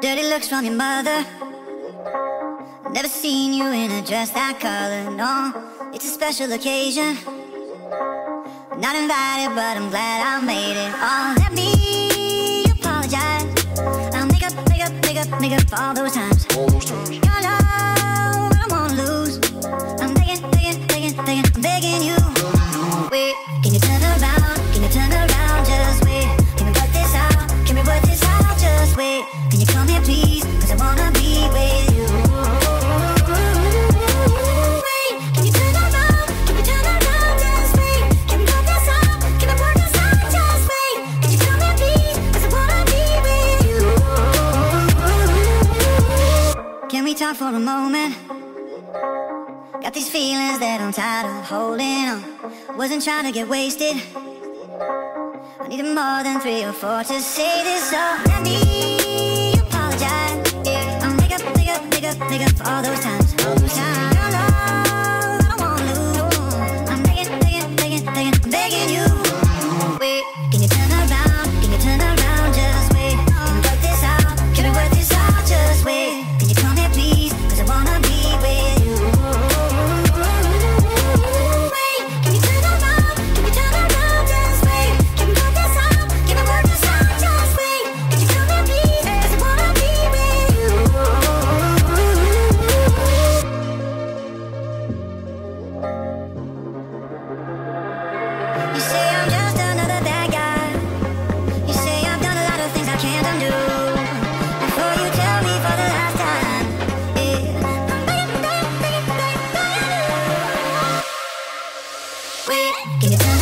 Dirty looks from your mother. Never seen you in a dress that color. No, it's a special occasion. Not invited, but I'm glad I made it. Oh, let me apologize. I'll make up, make up, make up, make up for all those times. All those times. Your love, I won't lose. I'm begging, begging, begging, begging, I'm begging you. Talk for a moment? Got these feelings that I'm tired of holding on. Wasn't trying to get wasted. I needed more than three or four to say this. So let me apologize. Yeah, up, make up, make up for all those times. All those times. Give me.